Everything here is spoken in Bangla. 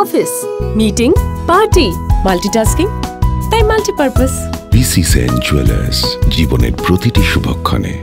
অফিস মিটিং পার্টি মাল্টিটাস্কিং তাই মাল্টিপারপাস। বিসি সেন জুয়েলার্স জীবনের প্রতিটি শুভক্ষণে।